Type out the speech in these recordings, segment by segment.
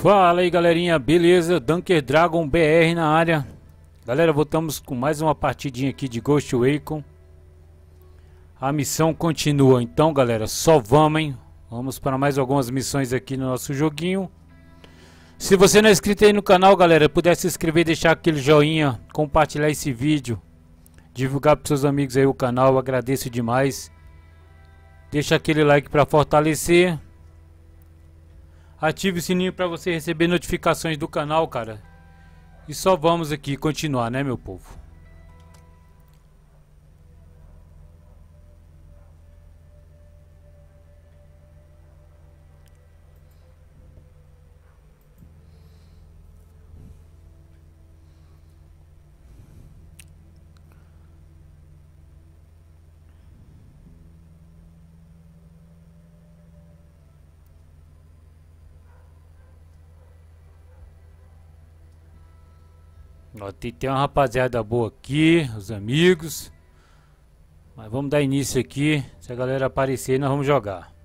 Fala aí galerinha, beleza? Dunker Dragon BR na área. Galera, voltamos com mais uma partidinha aqui de Ghost Recon. A missão continua, então galera, só vamos hein? Vamos para mais algumas missões aqui no nosso joguinho. Se você não é inscrito aí no canal galera, puder se inscrever, deixar aquele joinha Compartilhar esse vídeo Divulgar para seus amigos aí o canal, agradeço demais. Deixa aquele like para fortalecer Ative o sininho para você receber notificações do canal, cara. E só vamos aqui continuar, né, meu povo? Ó, tem, tem uma rapaziada boa aqui, os amigos. Mas vamos dar início aqui. Se a galera aparecer, nós vamos jogar.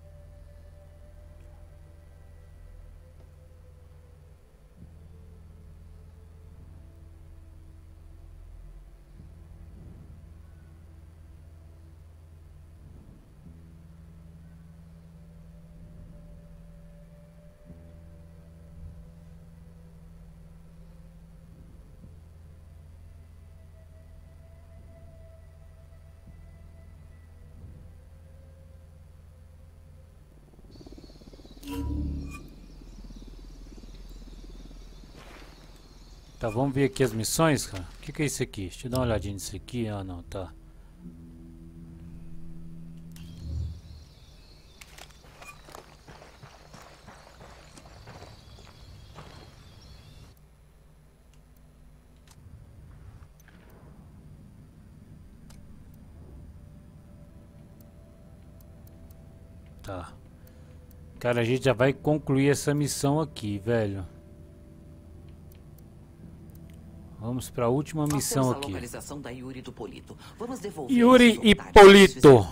Tá, vamos ver aqui as missões, cara. O que, que é isso aqui? Deixa eu dar uma olhadinha nisso aqui. Ah, não, tá. Tá. Cara, a gente já vai concluir essa missão aqui, velho. Vamos para a última missão aqui. Yuri Polito. Yuri e Polito.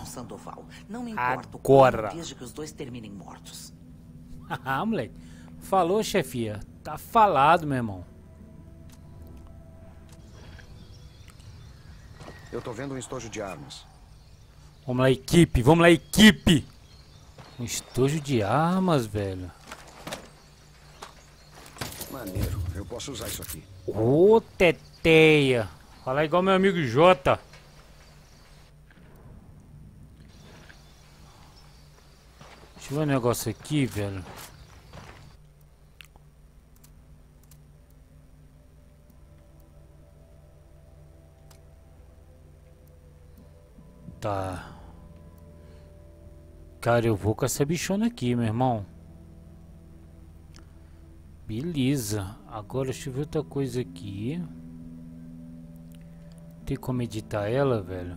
Agora. desde que os dois terminem mortos. ah, moleque. Falou, chefia. Tá falado, meu irmão. Eu tô vendo um estojo de armas. Vamos lá, equipe. Vamos lá, equipe. Um estojo de armas, velho. Maneiro. Eu posso usar isso aqui. Ô, teteia. Fala igual meu amigo Jota. Deixa eu ver um negócio aqui, velho. Tá. Cara, eu vou com essa bichona aqui, meu irmão. Beleza. Agora deixa eu ver outra coisa aqui. Tem como editar ela, velho?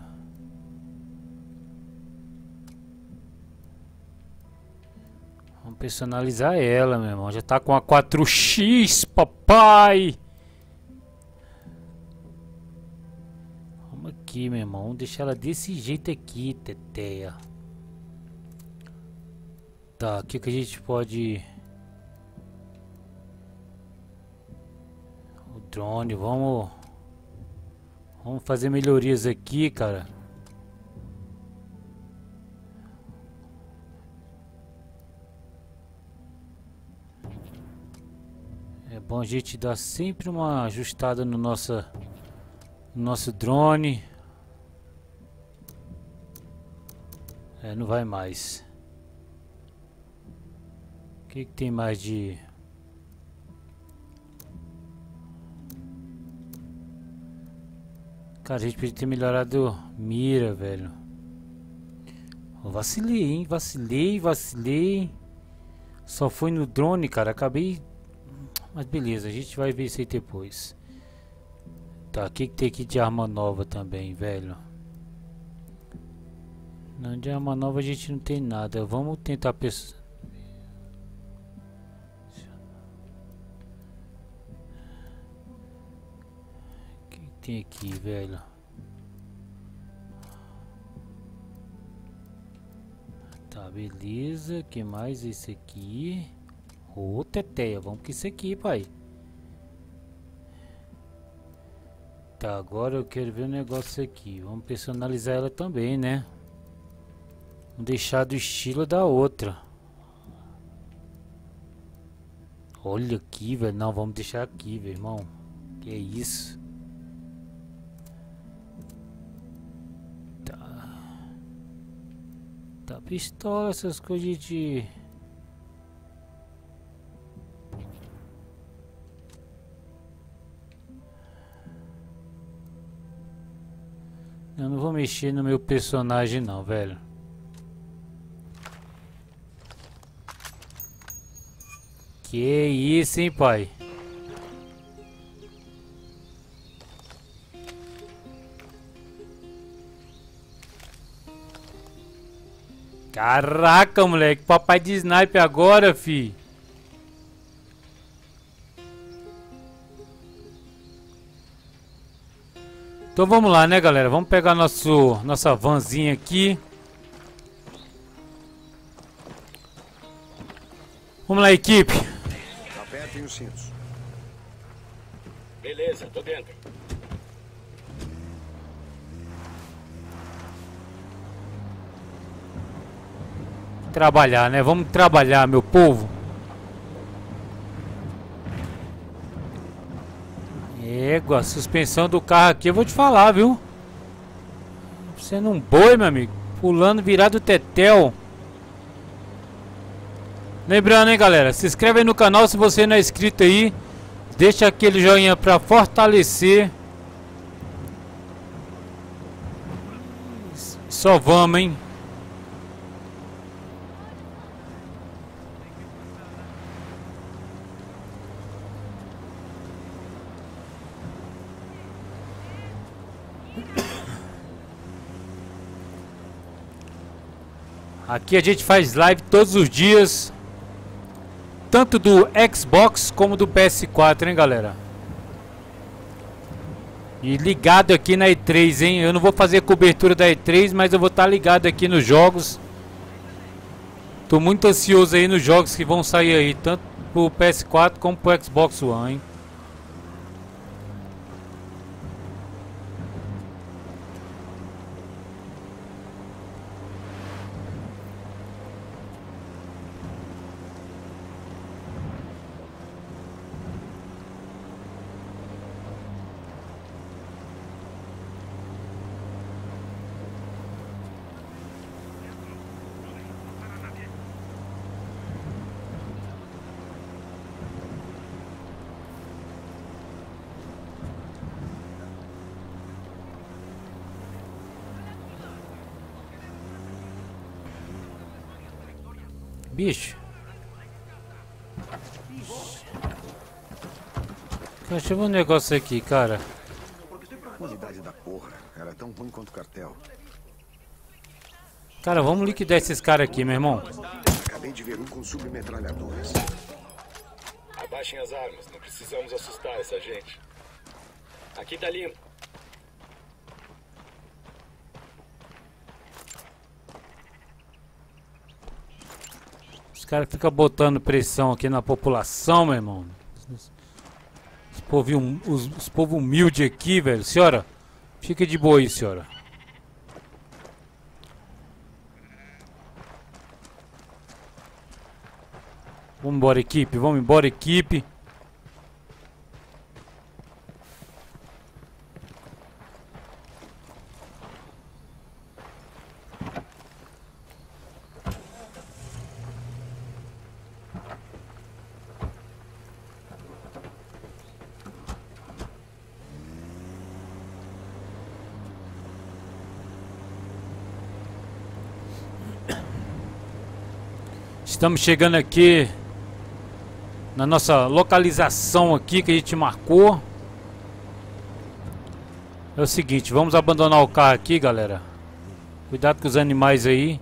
Vamos personalizar ela, meu irmão. Já tá com a 4x, papai! Vamos aqui, meu irmão. Vamos deixar ela desse jeito aqui, teteia. Tá, o que, que a gente pode... drone, vamos... Vamos fazer melhorias aqui, cara. É bom a gente dar sempre uma ajustada no nosso, no nosso drone. É, não vai mais. O que, que tem mais de... Cara, a gente podia ter melhorado mira, velho. Eu vacilei, hein? Vacilei, vacilei. Só foi no drone, cara. Acabei... Mas beleza, a gente vai ver isso aí depois. Tá, o que, que tem aqui de arma nova também, velho? Não, de arma nova a gente não tem nada. Vamos tentar... Pes... tem aqui, velho? Tá, beleza. que mais esse aqui? Ô, Teteia, vamos com isso aqui, pai. Tá, agora eu quero ver o um negócio aqui. Vamos personalizar ela também, né? Vamos deixar do estilo da outra. Olha aqui, velho. Não, vamos deixar aqui, velho, irmão. Que é isso? Pistola, essas coisas de... Eu não vou mexer no meu personagem não, velho. Que isso, hein, pai? Caraca, moleque. Papai de sniper agora, fi. Então vamos lá, né, galera? Vamos pegar nosso, nossa vanzinha aqui. Vamos lá, equipe. Apertem os cintos. Beleza, tô dentro. Trabalhar, né? Vamos trabalhar, meu povo. Égua, suspensão do carro aqui, eu vou te falar, viu? Sendo um boi, meu amigo. Pulando virado tetel. Lembrando, hein, galera, se inscreve aí no canal se você não é inscrito aí. Deixa aquele joinha pra fortalecer. Só vamos, hein? Aqui a gente faz live todos os dias. Tanto do Xbox como do PS4, hein, galera? E ligado aqui na E3, hein? Eu não vou fazer cobertura da E3, mas eu vou estar tá ligado aqui nos jogos. Tô muito ansioso aí nos jogos que vão sair aí, tanto pro PS4 como pro Xbox One, hein? Bicho. Deixa eu ver um negócio aqui, cara. Unidade da porra. Era tão ruim quanto o cartel. Cara, vamos liquidar esses caras aqui, meu irmão. Acabei de ver um com submetralhadoras. Abaixem as armas. Não precisamos assustar essa gente. Aqui tá limpo. Os caras ficam botando pressão aqui na população, meu irmão. Povo, hum, os, os povo humilde aqui, velho. Senhora, fica de boa aí, senhora. Vamos embora, equipe. Vamos embora, equipe. Estamos chegando aqui na nossa localização aqui que a gente marcou. É o seguinte, vamos abandonar o carro aqui, galera. Cuidado com os animais aí.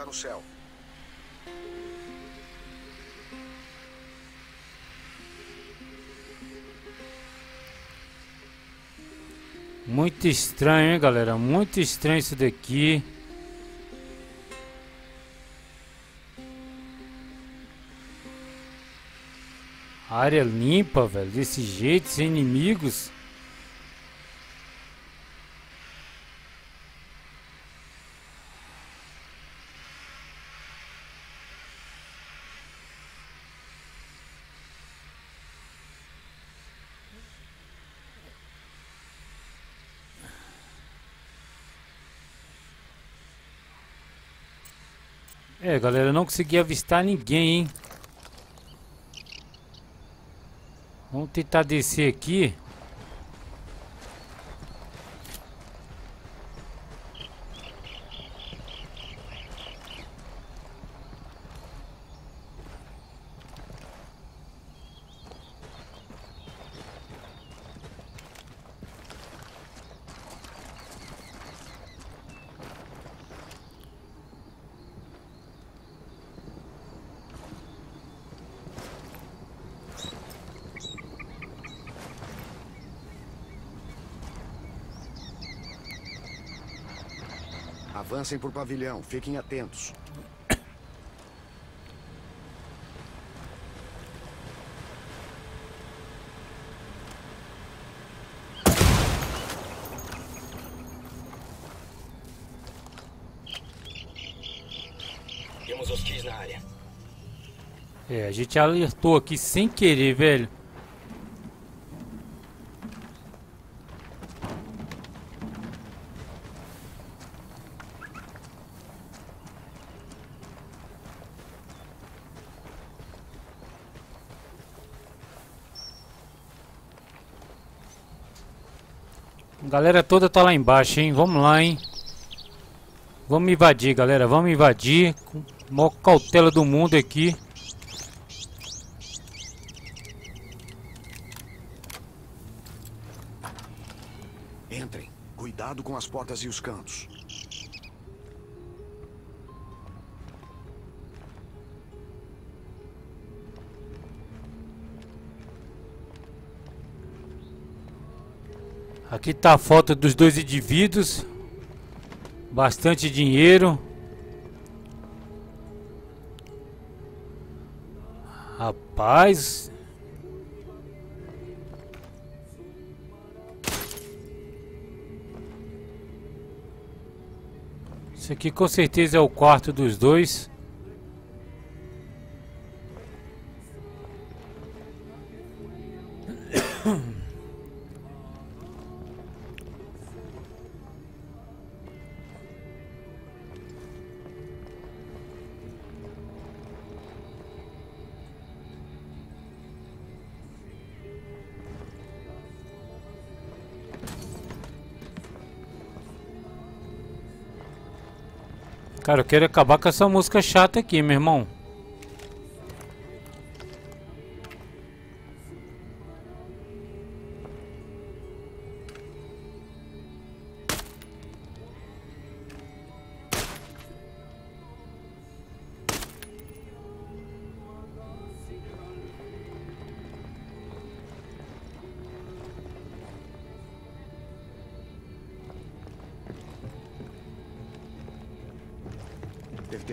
Drone tá no céu. Muito estranho, hein, galera? Muito estranho isso daqui. Área limpa, velho. Desse jeito, sem inimigos. É, galera, eu não consegui avistar ninguém, hein? Vamos tentar descer aqui. Avancem por pavilhão, fiquem atentos. Temos hostis na área. É, a gente alertou aqui sem querer, velho. Galera toda tá lá embaixo, hein? Vamos lá, hein? Vamos invadir, galera. Vamos invadir. Com a maior cautela do mundo aqui. Entrem. Cuidado com as portas e os cantos. Aqui tá a foto dos dois indivíduos. Bastante dinheiro. Rapaz. Isso aqui com certeza é o quarto dos dois. Cara, eu quero acabar com essa música chata aqui, meu irmão.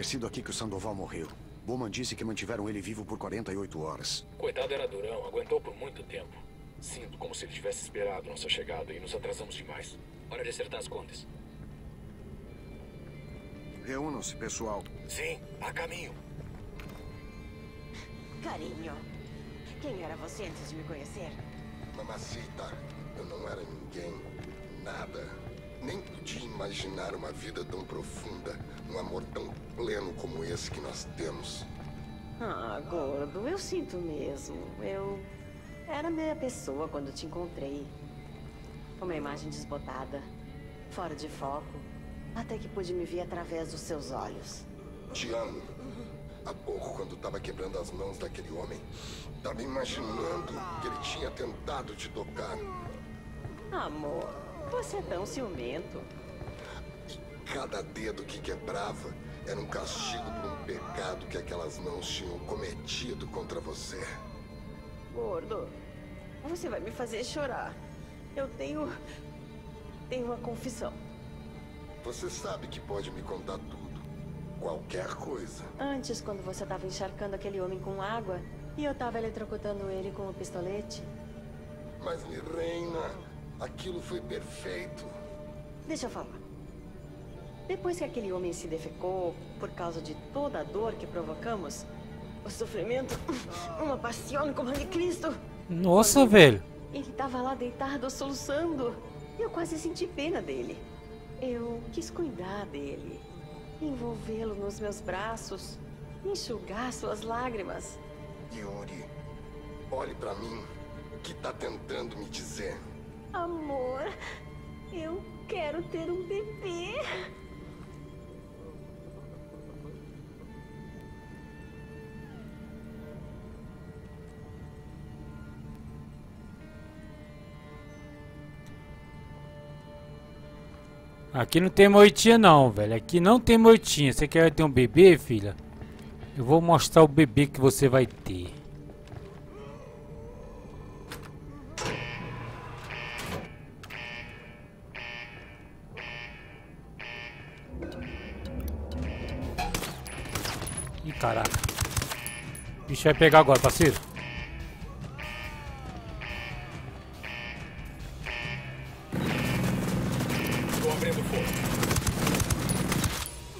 Sido aqui que o Sandoval morreu. Bowman disse que mantiveram ele vivo por 48 horas. Coitado era durão, aguentou por muito tempo. Sinto como se ele tivesse esperado nossa chegada e nos atrasamos demais. Hora de acertar as contas. Reúnam-se, pessoal. Sim, a caminho. Carinho, quem era você antes de me conhecer? Mamacita, eu não era ninguém, nada. Nem podia imaginar uma vida tão profunda, um amor tão pleno como esse que nós temos. Ah, gordo, eu sinto mesmo. Eu era meia pessoa quando te encontrei. Uma imagem desbotada, fora de foco, até que pude me ver através dos seus olhos. Te amo. Há pouco, quando estava quebrando as mãos daquele homem, estava imaginando que ele tinha tentado te tocar. Amor, você é tão ciumento. Cada dedo que quebrava, Era um castigo por um pecado que aquelas mãos tinham cometido contra você. Gordo, você vai me fazer chorar. Eu tenho. tenho uma confissão. Você sabe que pode me contar tudo. Qualquer coisa. Antes, quando você estava encharcando aquele homem com água e eu estava eletrocutando ele com o pistolete. Mas, Mirena, aquilo foi perfeito. Deixa eu falar. Depois que aquele homem se defecou, por causa de toda a dor que provocamos, o sofrimento, uma paixão como de Cristo. Nossa, velho. Ele estava lá deitado, soluçando. Eu quase senti pena dele. Eu quis cuidar dele, envolvê-lo nos meus braços, enxugar suas lágrimas. Yuri, olhe pra mim. O que tá tentando me dizer? Amor, eu quero ter um bebê. Aqui não tem moitinha não, velho. Aqui não tem moitinha. Você quer ter um bebê, filha? Eu vou mostrar o bebê que você vai ter. Caraca. O bicho vai pegar agora, parceiro. Estou abrindo fogo.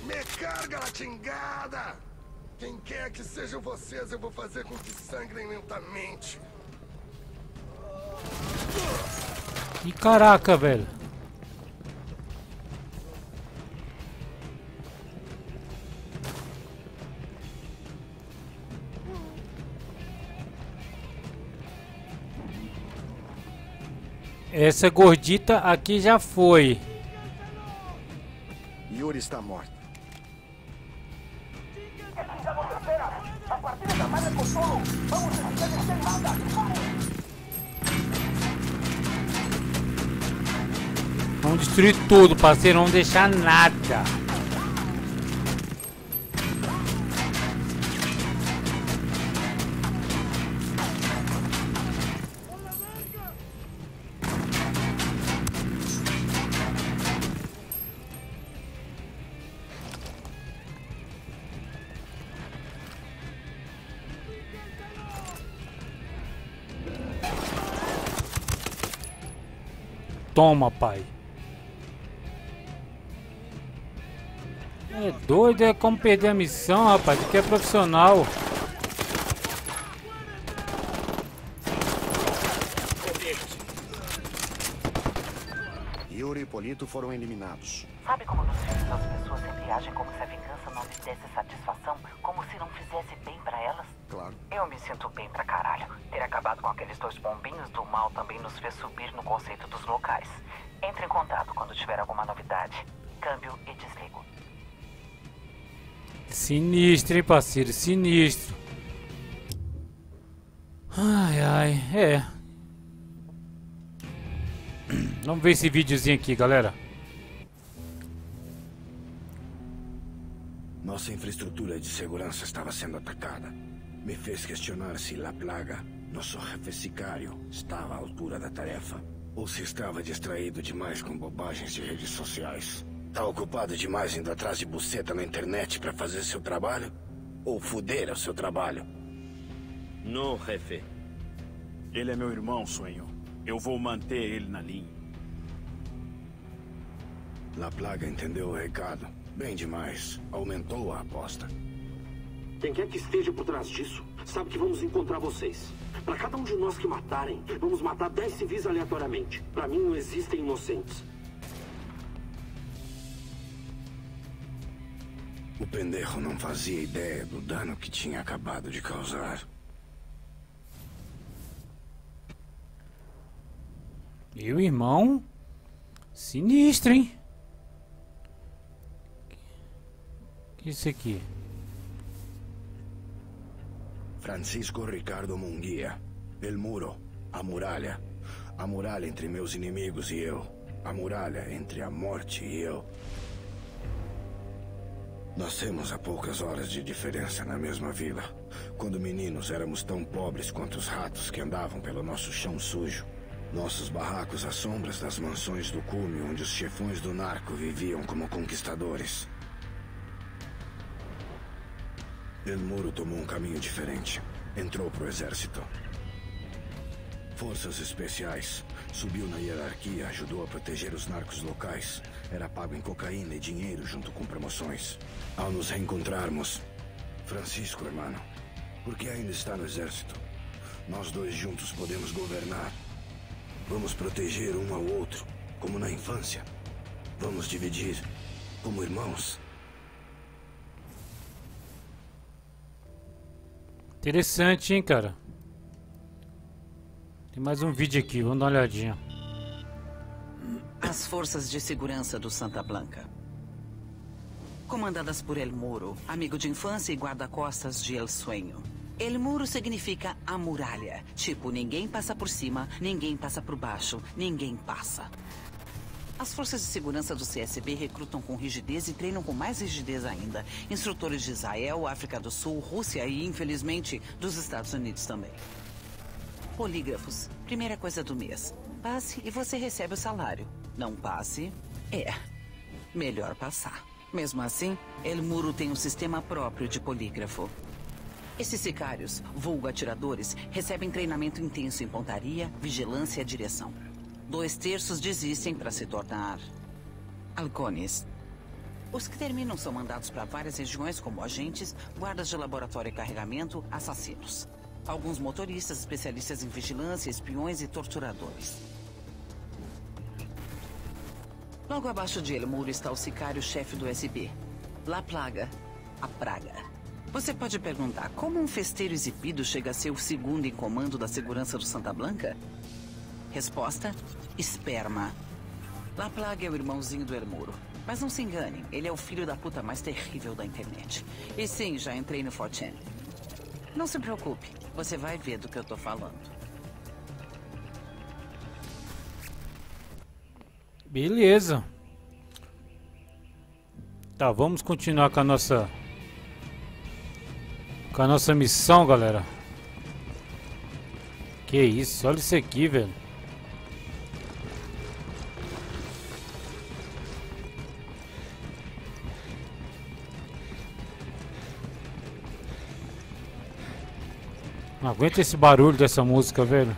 Me carga, latingada! Quem quer que sejam vocês, eu vou fazer com que sangrem lentamente. Ih, caraca, velho. Essa gordita aqui já foi. Yuri está morta. Vamos destruir tudo, parceiro. Não deixar nada. Toma, pai. É doido, é como perder a missão, rapaz. Aqui é profissional. Yuri e Polito foram eliminados. Sabe como nos filmes as pessoas sempre agem como se a vingança não lhes desse satisfação? Como se não fizesse bem pra elas? Claro. Eu me sinto bem pra caralho. Ter acabado com aqueles dois bombinhos do mal também nos fez subir no conceito dos locais. Entre em contato quando tiver alguma novidade. Câmbio e desligo. Sinistro, hein, parceiro? Sinistro. Ai, ai, é. Vamos ver esse videozinho aqui, galera. Nossa infraestrutura de segurança estava sendo atacada. Me fez questionar se La Plaga, nosso chefe sicário, estava à altura da tarefa. Ou se estava distraído demais com bobagens de redes sociais. Tá ocupado demais indo atrás de buceta na internet para fazer seu trabalho? Ou fuder o seu trabalho? Não, jefe. Ele é meu irmão, sonho. Eu vou manter ele na linha. La Plaga entendeu o recado. Bem demais. Aumentou a aposta. Quem quer que esteja por trás disso, sabe que vamos encontrar vocês. Para cada um de nós que matarem, vamos matar 10 civis aleatoriamente. Para mim, não existem inocentes. O pendejo não fazia ideia do dano que tinha acabado de causar. E o irmão? Sinistro, hein? Que isso aqui? Francisco Ricardo Munguia. El Muro. A muralha. A muralha entre meus inimigos e eu. A muralha entre a morte e eu. Nascemos a poucas horas de diferença na mesma vila. Quando meninos éramos tão pobres quanto os ratos que andavam pelo nosso chão sujo. Nossos barracos às sombras das mansões do cume, onde os chefões do narco viviam como conquistadores. El Muro tomou um caminho diferente. Entrou pro exército. Forças especiais. Subiu na hierarquia, ajudou a proteger os narcos locais. Era pago em cocaína e dinheiro junto com promoções. Ao nos reencontrarmos, Francisco, hermano, por que ainda está no exército? Nós dois juntos podemos governar. Vamos proteger um ao outro, como na infância. Vamos dividir, como irmãos. Interessante, hein, cara? Tem mais um vídeo aqui, vamos dar uma olhadinha. As forças de segurança do Santa Blanca. Comandadas por El Muro, amigo de infância e guarda-costas de El Sueño. El Muro significa a muralha. Tipo, ninguém passa por cima, ninguém passa por baixo, ninguém passa. As forças de segurança do CSB recrutam com rigidez e treinam com mais rigidez ainda. Instrutores de Israel, África do Sul, Rússia e, infelizmente, dos Estados Unidos também. Polígrafos. Primeira coisa do mês. Passe e você recebe o salário. Não passe, é. Melhor passar. Mesmo assim, El Muro tem um sistema próprio de polígrafo. Esses sicários, vulgo atiradores, recebem treinamento intenso em pontaria, vigilância e direção. Dois terços desistem para se tornar halcones. Os que terminam são mandados para várias regiões como agentes, guardas de laboratório e carregamento, assassinos. Alguns motoristas, especialistas em vigilância, espiões e torturadores. Logo abaixo de El Muro está o sicário-chefe do SB. La Plaga, a praga. Você pode perguntar como um festeiro exibido chega a ser o segundo em comando da segurança do Santa Blanca? Resposta: esperma. La Plaga é o irmãozinho do Ermuro. Mas não se engane, ele é o filho da puta mais terrível da internet. E sim, já entrei no 4chan. Não se preocupe, você vai ver do que eu tô falando. Beleza. Tá, vamos continuar com a nossa com a nossa missão, galera. Que isso, olha isso aqui, velho. Aguenta esse barulho dessa música, velho.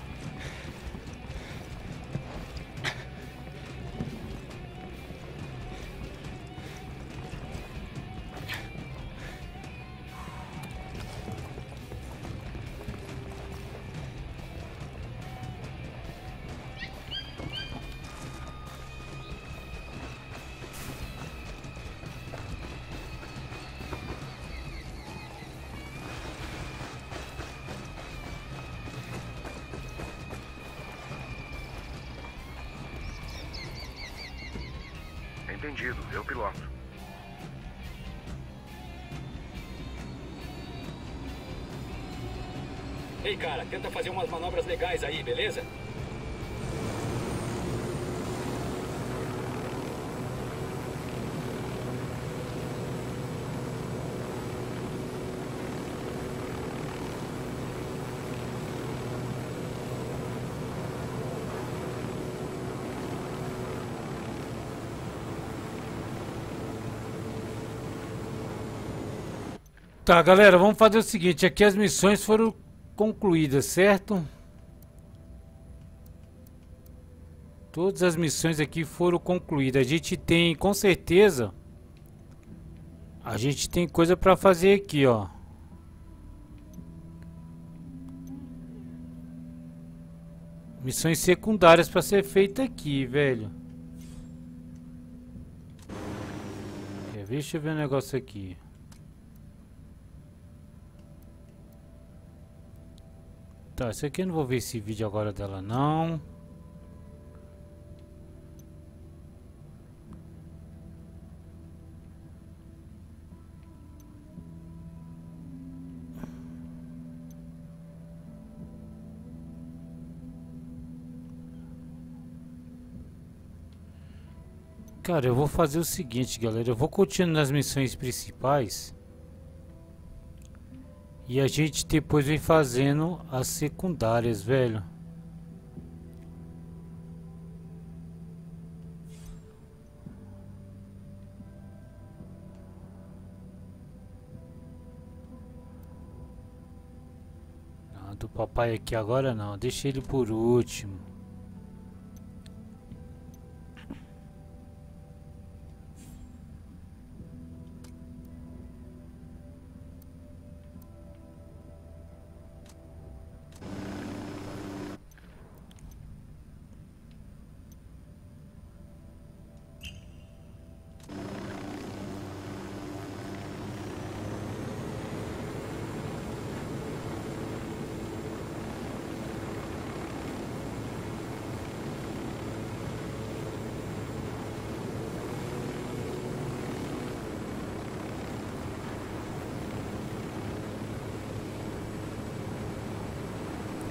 Entendido, eu piloto. Ei, cara, tenta fazer umas manobras legais aí, beleza? Tá, galera, vamos fazer o seguinte. Aqui as missões foram concluídas, certo? Todas as missões aqui foram concluídas. A gente tem, com certeza, a gente tem coisa pra fazer aqui, ó. Missões secundárias pra ser feita aqui, velho. Ver? Deixa eu ver um negócio aqui. Tá, isso aqui eu não vou ver esse vídeo agora dela não. Cara, eu vou fazer o seguinte, galera. Eu vou continuar nas missões principais. E a gente depois vem fazendo as secundárias, velho. Do papai aqui agora não. Deixa ele por último.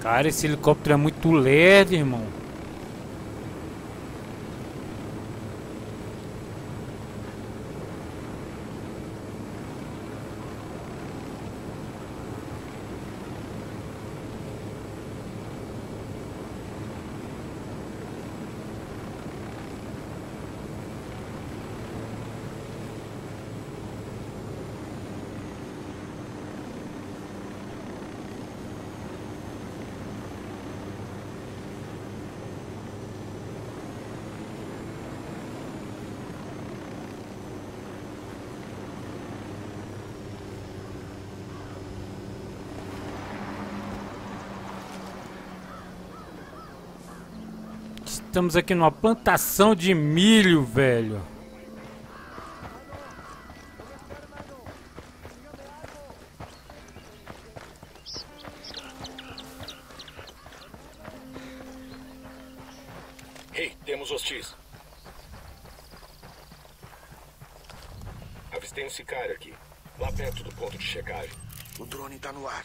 Cara, esse helicóptero é muito lerdo, irmão. Estamos aqui numa plantação de milho, velho. Hey, temos hostis. Avistei um sicário aqui, lá perto do ponto de checagem. O drone tá no ar.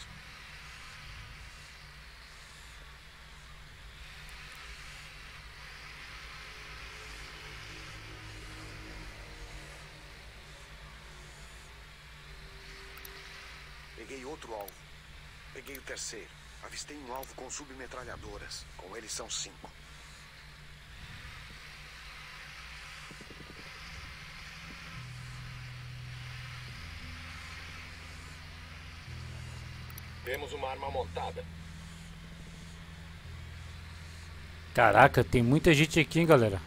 Peguei outro alvo. Peguei o terceiro. Avistei um alvo com submetralhadoras. Com eles são cinco. Temos uma arma montada. Caraca, tem muita gente aqui, hein, galera.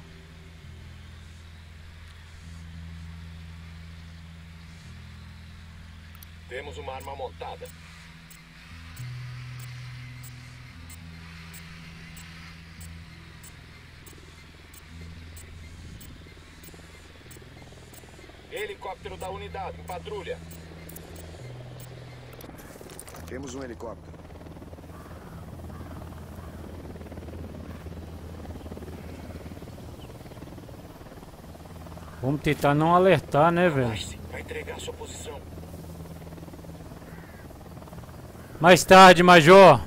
Temos montada. Helicóptero da unidade patrulha. Temos um helicóptero. Vamos tentar não alertar, né, velho? Vai entregar sua posição. Mais tarde, Major.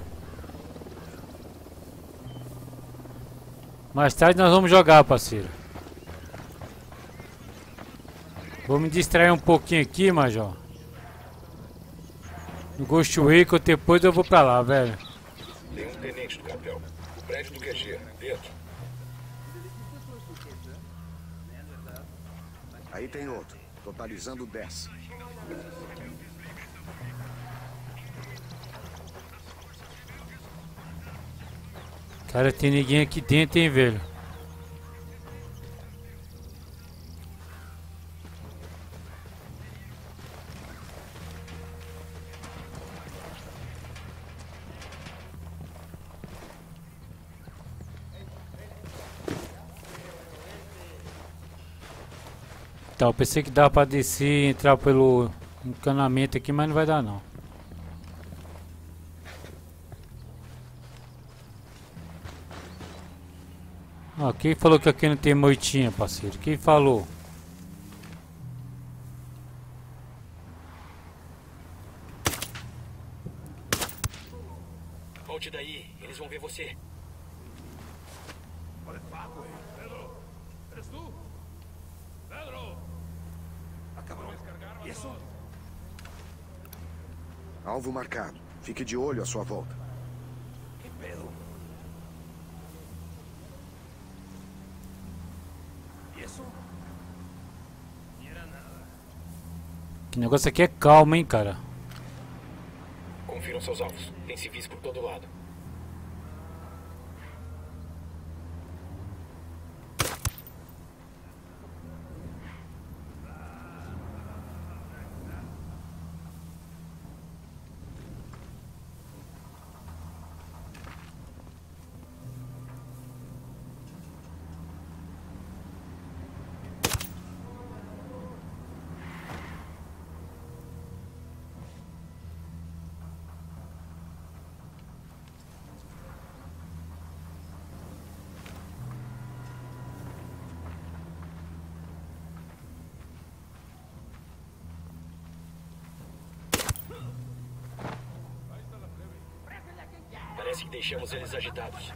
Mais tarde nós vamos jogar, parceiro. Vou me distrair um pouquinho aqui, Major. No Ghost Recon, depois eu vou pra lá, velho. Tem um tenente do cartel. O prédio do QG, dentro. Aí tem outro. Totalizando 10. Cara, tem ninguém aqui dentro, hein, velho. Tá, eu pensei que dava pra descer e entrar pelo encanamento aqui, mas não vai dar não. Ah, quem falou que aqui não tem moitinha, parceiro? Quem falou? Volte daí, eles vão ver você. Pedro, eres tu? Pedro! Acabou. Isso. Alvo marcado. Fique de olho à sua volta. Que negócio aqui é calmo, hein, cara. Confiram seus alvos. Tem civis por todo lado. Parece que deixamos eles agitados.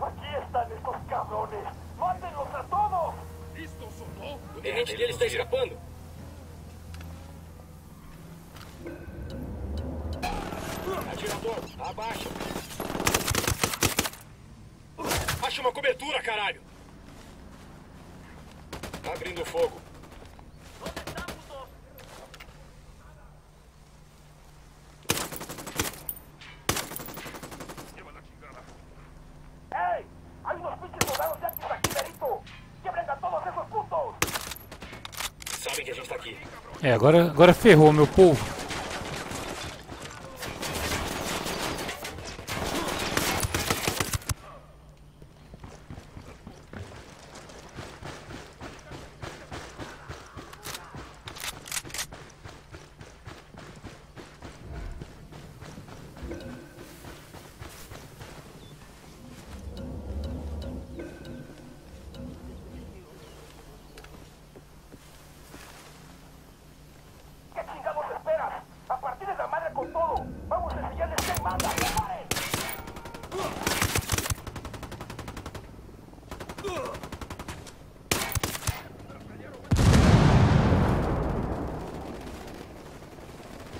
Aquí están estos cabrones. ¡Mátenlos a todos! O tenente dele está escapando. Atirador, abaixa. Acha uma cobertura, caralho. Abrindo fogo. ¡Ey! ¡Hay unos pinches soldados yanquis aquí, Berito! ¡Quiebren a todos esos putos! Sabem que a gente tá aqui. É, agora, agora ferrou, meu povo. ¿Qué chingados esperas? ¡A partir de la madre con todo! ¡Vamos a enseñarles quién manda! ¡Paren!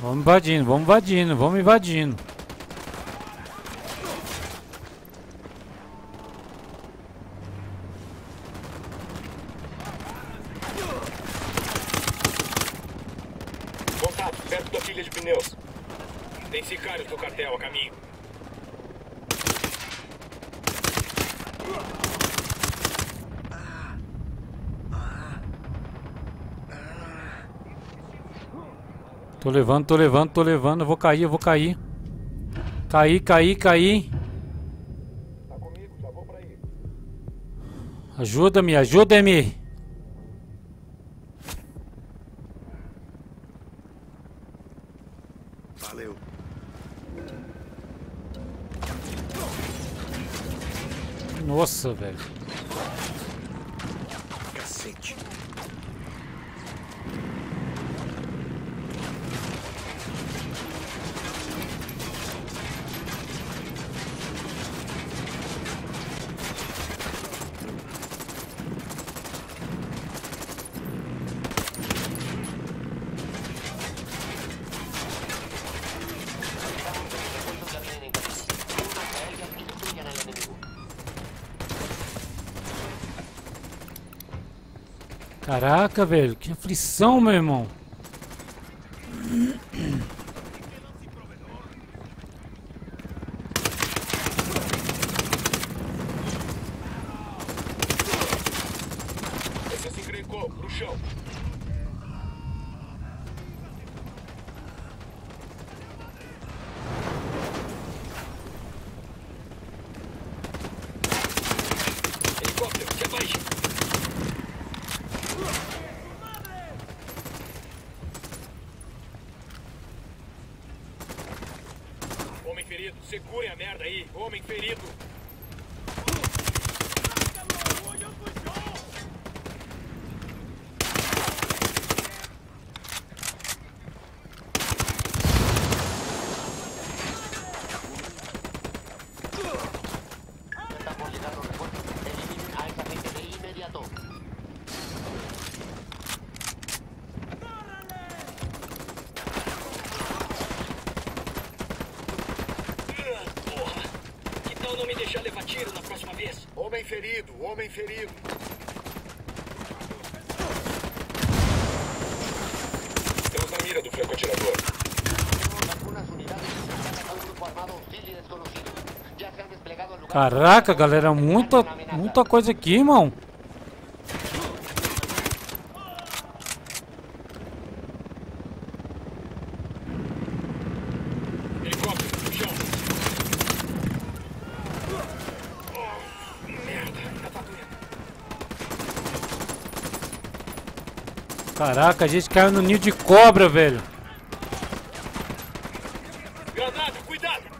Vamos invadindo, vamos invadindo, vamos invadindo. Contato, perto da pilha de pneus. Tem sicários do cartel a caminho. Tô levando, tô levando, tô levando. Eu vou cair, eu vou cair. Caí, caí, caí. Ajuda-me, ajuda-me. Valeu. Nossa, velho. Caraca, velho. Que aflição, meu irmão. Você se encrencou, pro chão. Helicóptero, se abaixe. Homem ferido, segurem a merda aí. Homem ferido. deixar levar tiro na próxima vez. Homem ferido, homem ferido. Estamos na mira do franco-atirador. Algunas unidades cercanas a un grupo armado hostil y desconocido. Ya se han desplegado al lugar. Caraca, galera, muita, muita coisa aqui, irmão. Caraca, a gente caiu no ninho de cobra, velho. Granada, cuidado!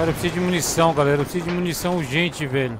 Cara, eu preciso de munição, galera. Eu preciso de munição urgente, velho.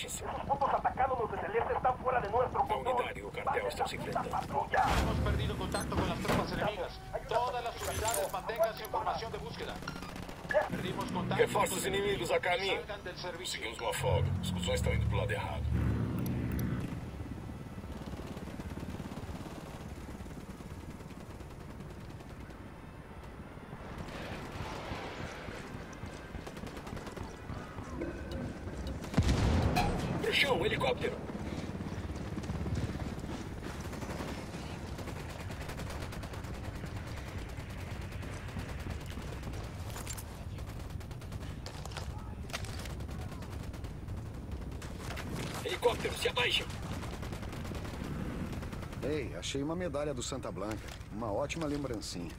Abaixem-se. Grupos atacados los el este están fuera de nuestro A unidade e o cartel estão se enfrentando. Hemos perdido contacto con las tropas enemigas. Todas las unidades manténganse en formación de búsqueda. Perdimos contacto. Reforços inimigos a caminho. Seguimos uma folga. Os cuzões estão indo pro lado errado. Pro chão, helicóptero. Helicóptero, se abaixem. Ei, achei uma medalha do Santa Blanca. Uma ótima lembrancinha.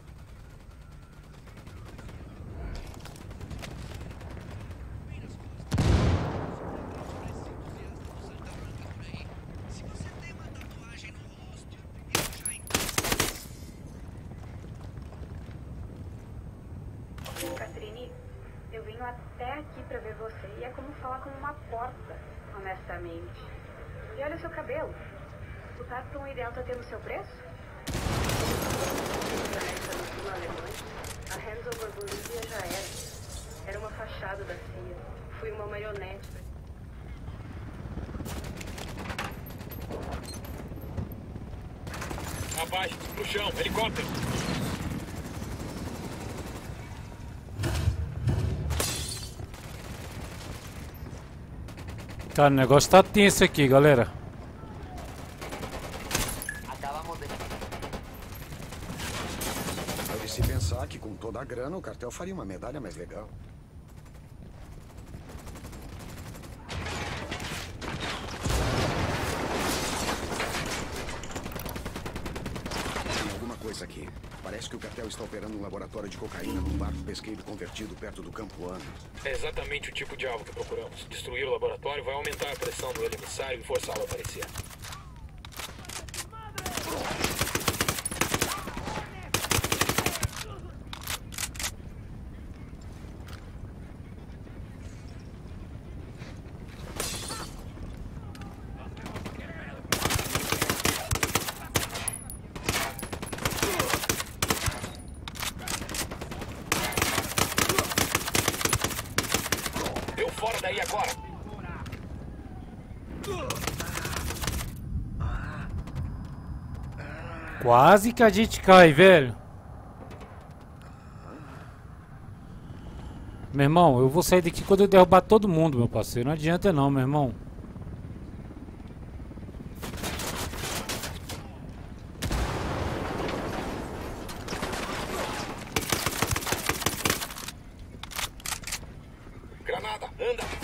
Catherine, eu venho até aqui pra ver você e é como falar com uma porta, honestamente. E olha o seu cabelo. Lutar por um ideal tá tendo seu preço? A Hands Over Bolívia já era. Era uma fachada da CIA. Fui uma marionete. Abaixo, pro chão, helicóptero. Cara, o negócio tá tenso aqui, galera. Acabamos de. Pode se pensar que com toda a grana o cartel faria uma medalha mais legal. Tem alguma coisa aqui. Parece que o cartel está operando um laboratório de cocaína num barco pesqueiro convertido perto do Campo Ano. É exatamente o tipo de alvo que procuramos. Destruir o laboratório vai aumentar a pressão do emissário e forçá-lo a aparecer. Deu fora daí agora. Quase que a gente cai, velho. Meu irmão, eu vou sair daqui quando eu derrubar todo mundo, meu parceiro. Não adianta não, meu irmão. Granada, anda.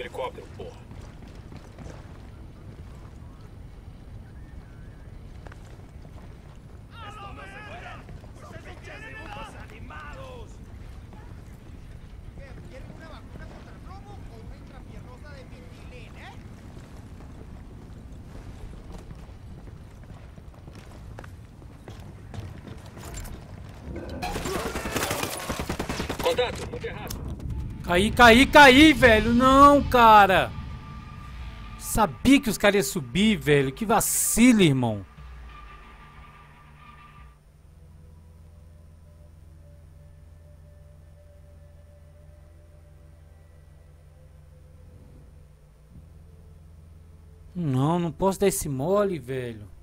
helicóptero, porra. Contato, muito errado. Caí, caí, caí, velho. Não, cara. Sabia que os caras iam subir, velho. Que vacilo, irmão. Não, não posso dar esse mole, velho.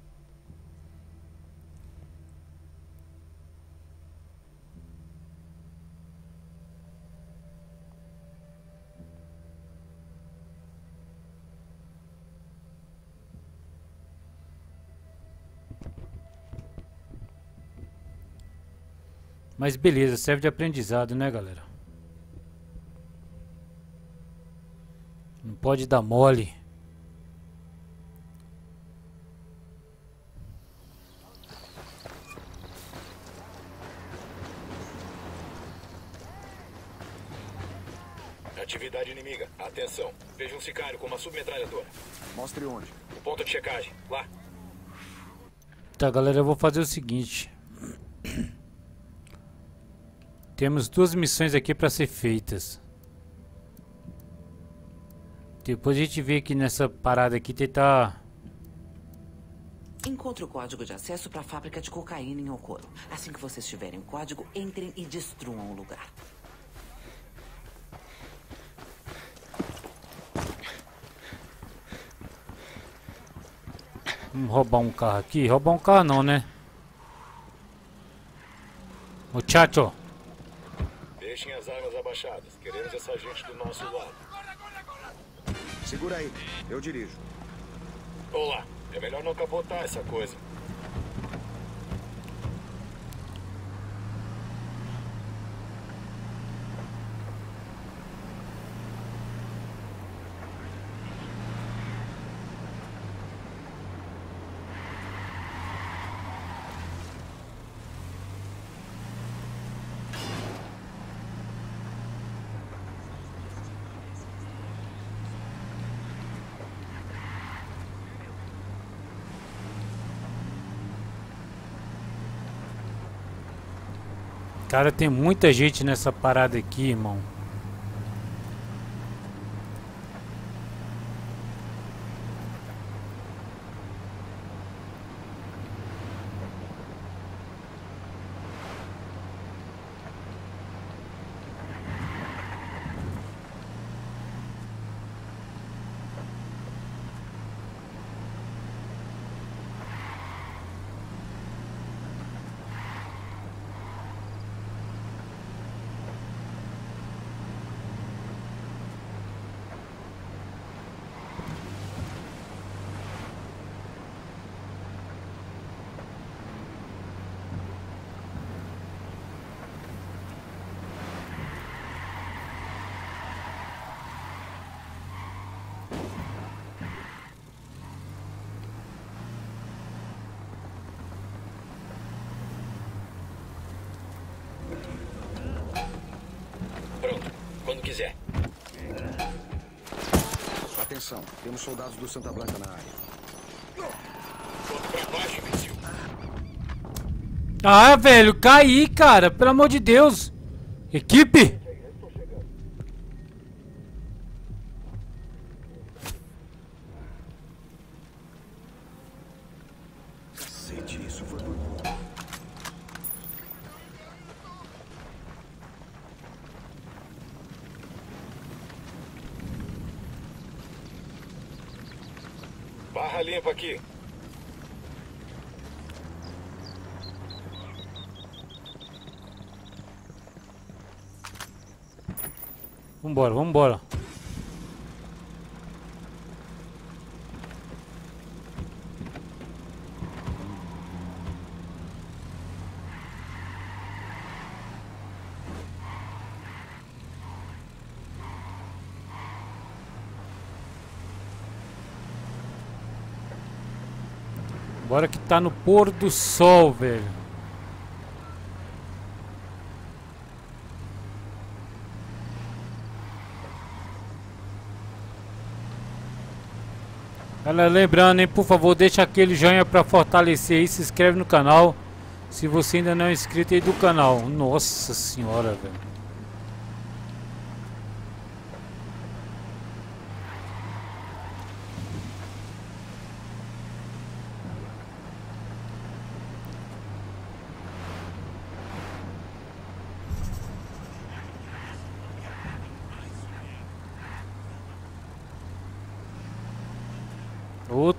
Mas beleza, serve de aprendizado, né, galera? Não pode dar mole. Atividade inimiga. Atenção. Veja um sicário com uma submetralhadora. Mostre onde. O ponto de checagem. Lá. Tá, galera, eu vou fazer o seguinte. Temos duas missões aqui para ser feitas. Depois a gente vê aqui nessa parada aqui tentar... Encontre o código de acesso para a fábrica de cocaína em Okoro. Assim que vocês tiverem o código, entrem e destruam o lugar. Vamos roubar um carro aqui. Roubar um carro não, né? Muchacho. Deixem as armas abaixadas. Queremos essa gente do nosso lado. Segura aí, eu dirijo. Olá. É melhor não capotar essa coisa. Cara, tem muita gente nessa parada aqui, irmão. Temos soldados do Santa Blanca na área. Ah, velho, caí, cara. Pelo amor de Deus. Equipe. Cacete, isso foi por pouco. Barra limpa aqui. Vambora, vambora. Bora que tá no pôr do sol, velho. Galera, lembrando, hein, por favor, deixa aquele joinha pra fortalecer aí, se inscreve no canal. Se você ainda não é inscrito aí do canal. Nossa senhora, velho.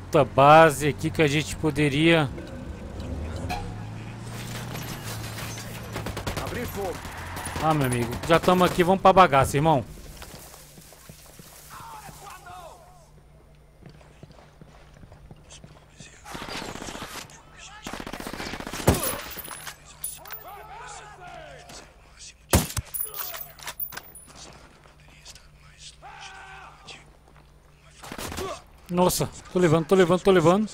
Outra base aqui que a gente poderia... Abrir fogo. Ah, meu amigo, já estamos aqui, vamos pra bagaça, irmão. Nossa, tô levando, tô levando, tô levando.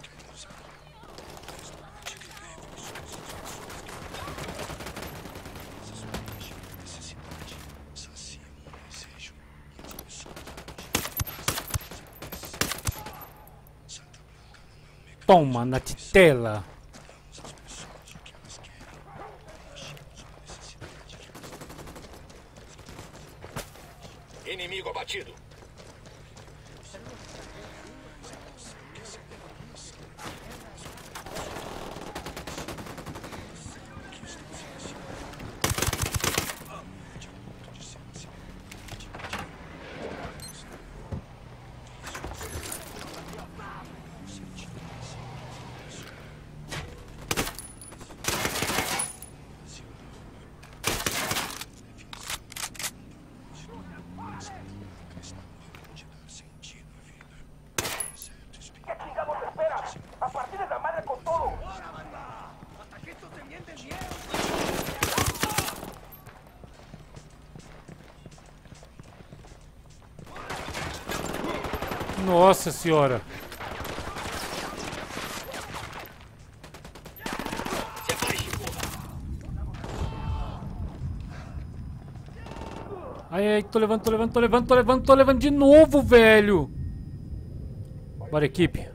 Toma na titela. Inimigo abatido. ¿Qué chingados esperan? ¡A partir de la madre con todo! Nossa senhora. Ai, ai, tô levando, tô levando, tô levando, tô levando, tô levando de novo, velho. Bora, equipe.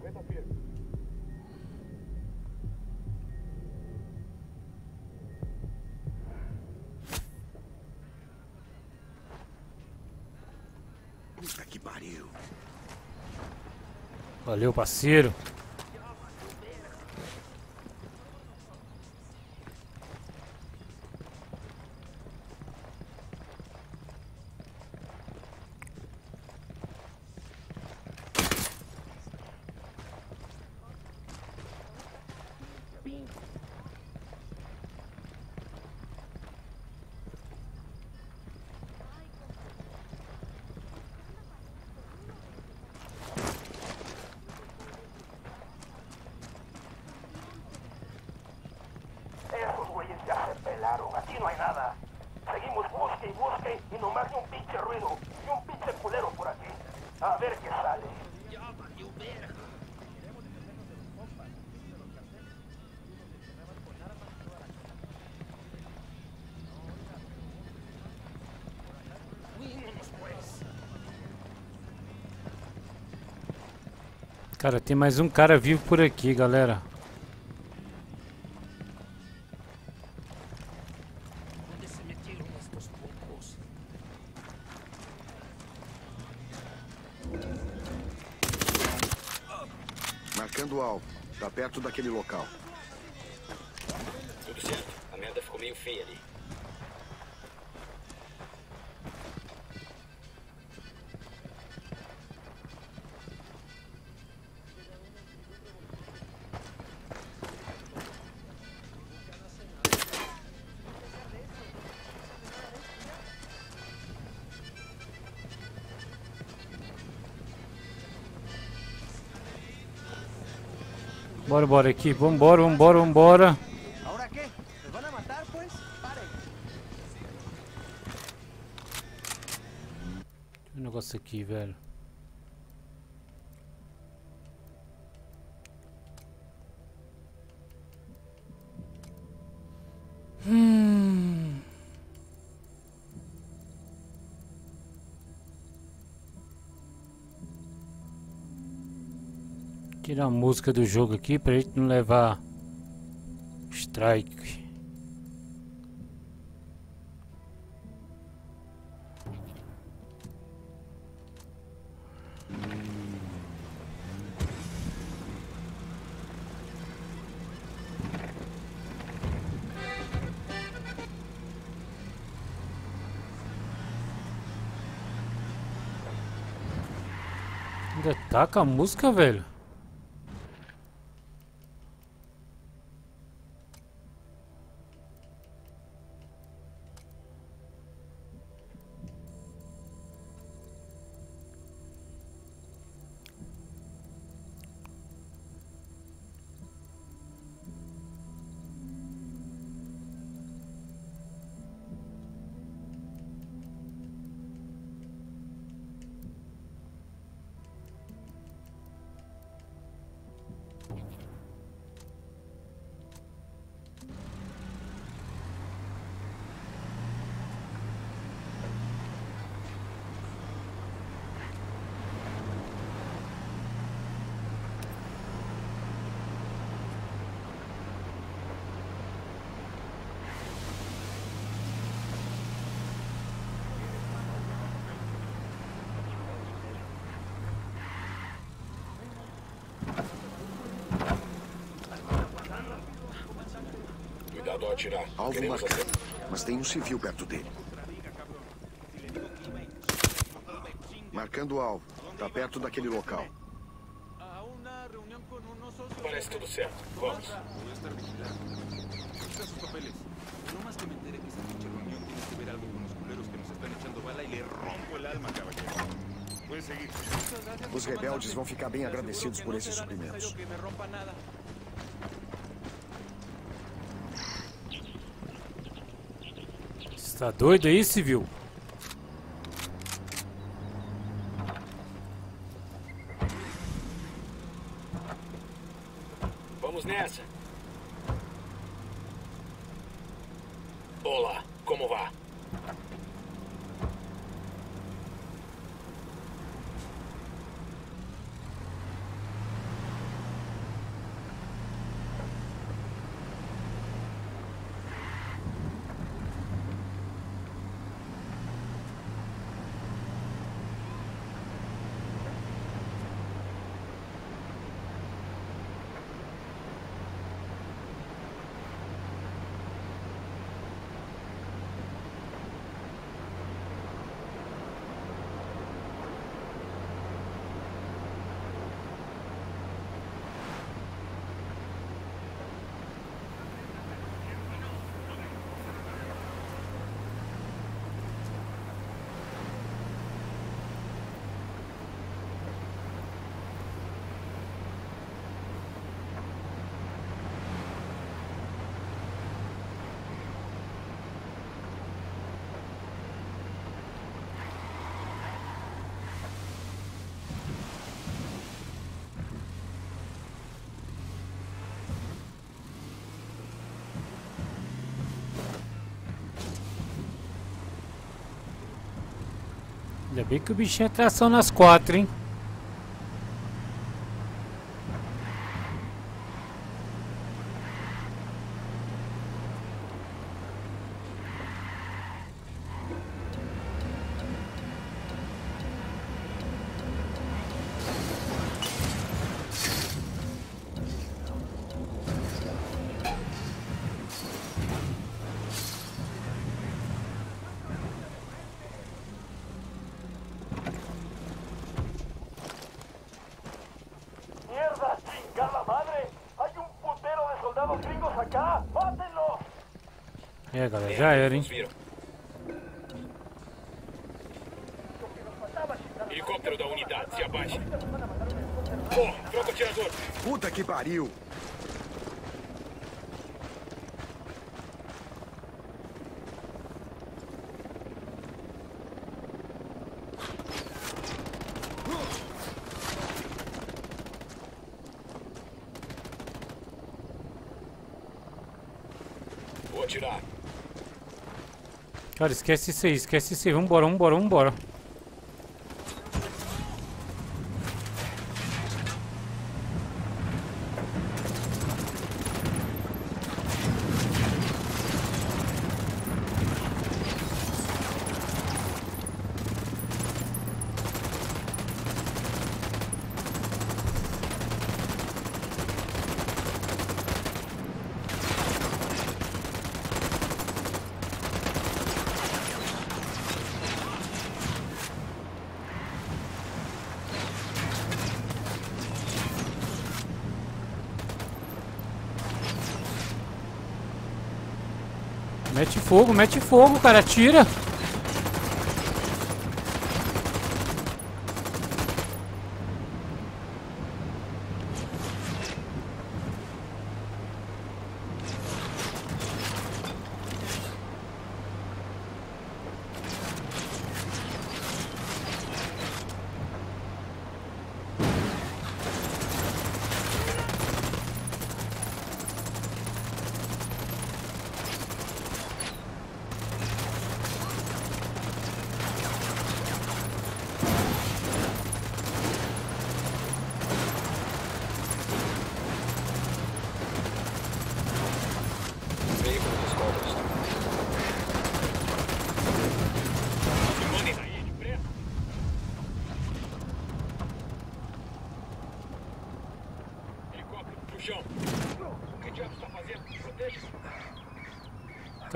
Parceiro. Cara, tem mais um cara vivo por aqui, galera. Bora, bora aqui. Vambora, vambora, vambora. Um negócio aqui, velho. Tirar a música do jogo aqui pra gente não levar strike. Ainda tá a música, velho? Atirar. Alvo Queremos marcado. Mas tem um civil perto dele. Marcando o alvo. Tá perto daquele local. Parece tudo certo. Vamos. Voy a estar vigilando. Busca sus papeles. No más que me entere que esa pinche reunión tienes que ver algo con los culeros que nos están echando bala y le rompo el alma, caballero. Puedes seguir. Os rebeldes vão ficar bem agradecidos por esses suprimentos. Que me rompa nada. Você tá doido aí, civil? Vamos nessa. Olá, como vai? Ainda bem que o bichinho é tração nas quatro, hein? ¡Mierda, chingada madre! ¡Hay un putero de soldados gringos acá! ¡Mátenlos! É, galera, já era, hein? Helicóptero da unidade, se abaixe. Porra, troca o atirador. Puta que pariu! Vou atirar. Cara, esquece isso aí, esquece isso aí. Vambora, vambora, vambora. Mete fogo, mete fogo, cara. Tira.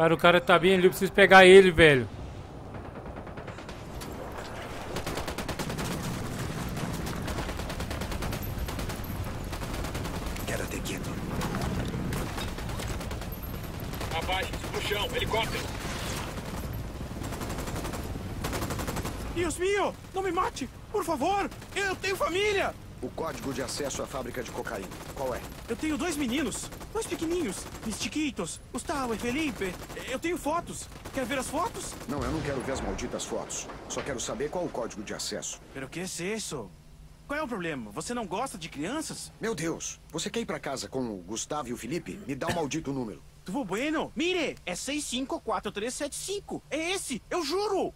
Cara, o cara tá bem ali. Eu preciso pegar ele, velho. Quédate quieto. Abaixe-se pro chão. Helicóptero. Deus mío, não me mate! Por favor! Eu tenho família! O código de acesso à fábrica de cocaína. Qual é? Eu tenho dois meninos, chiquitos, Gustavo e Felipe. Eu tenho fotos. Quer ver as fotos? Não, eu não quero ver as malditas fotos. Só quero saber qual o código de acesso. Pero que é isso? Qual é o problema? Você não gosta de crianças? Meu Deus, você quer ir pra casa com o Gustavo e o Felipe? Me dá o maldito número. Tuvo bueno? Mire, é 654375. É esse, eu juro!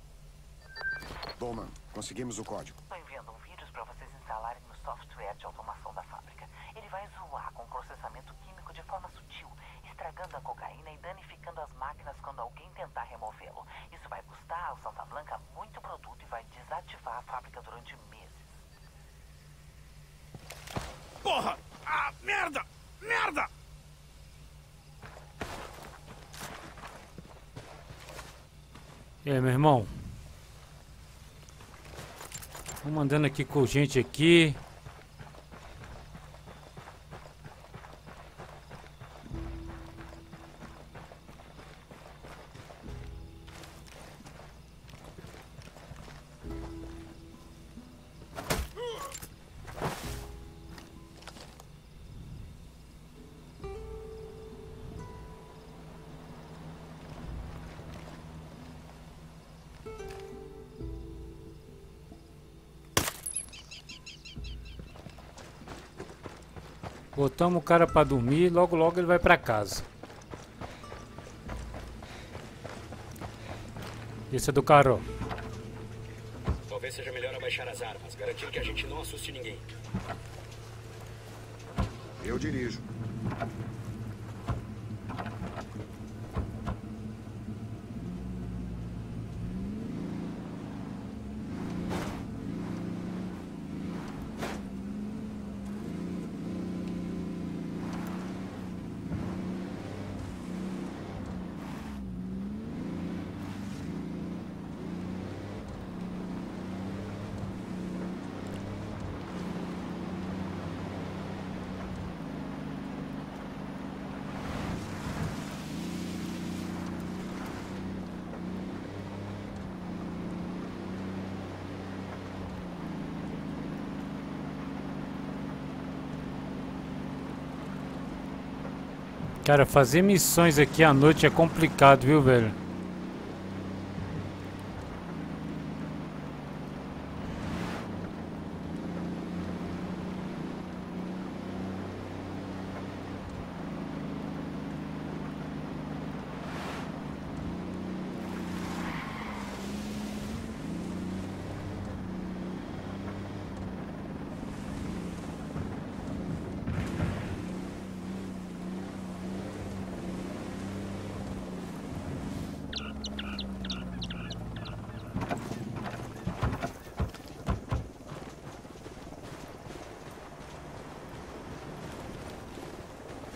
Bowman, conseguimos o código. Estou enviando um vírus para vocês instalarem no software de automação da fábrica. Ele vai zoar com processamento químico de forma sutil, estragando a cocaína e danificando as máquinas quando alguém tentar removê-lo. Isso vai custar ao Santa Blanca muito produto e vai desativar a fábrica durante meses. Porra! Ah, merda! Merda! Aí, meu irmão? Vamos andando aqui com gente aqui. Botamos o cara pra dormir, logo logo ele vai pra casa. Esse é do carro. Talvez seja melhor abaixar as armas, garantir que a gente não assuste ninguém. Eu dirijo. Cara, fazer missões aqui à noite é complicado, viu, velho?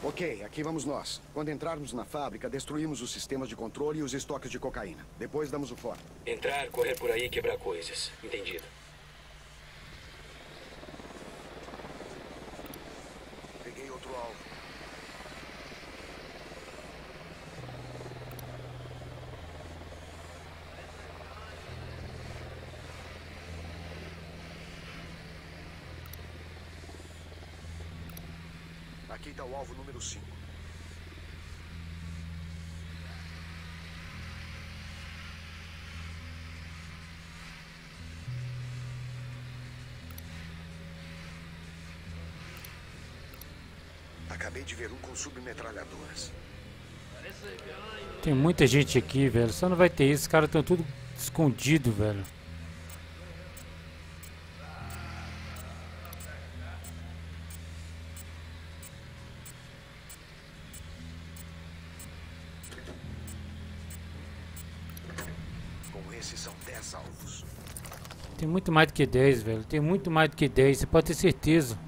Ok, aqui vamos nós. Quando entrarmos na fábrica, destruímos os sistemas de controle e os estoques de cocaína. Depois damos o fora. Entrar, correr por aí e quebrar coisas. Entendido. Aqui está o alvo número 5. Acabei de ver um com submetralhadoras. Tem muita gente aqui, velho. Só não vai ter isso. Os caras estão tudo escondido, velho. Com esses são 10 alvos. Tem muito mais do que 10, velho. Tem muito mais do que 10. Você pode ter certeza.